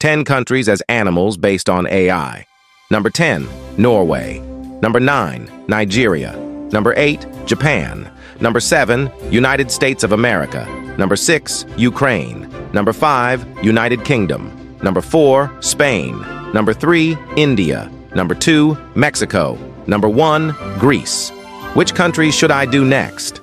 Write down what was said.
10 countries as animals based on AI. Number 10, Norway. Number 9, Nigeria. Number 8, Japan. Number 7, United States of America. Number 6, Ukraine. Number 5, United Kingdom. Number 4, Spain. Number 3, India. Number 2, Mexico. Number 1, Greece. Which country should I do next?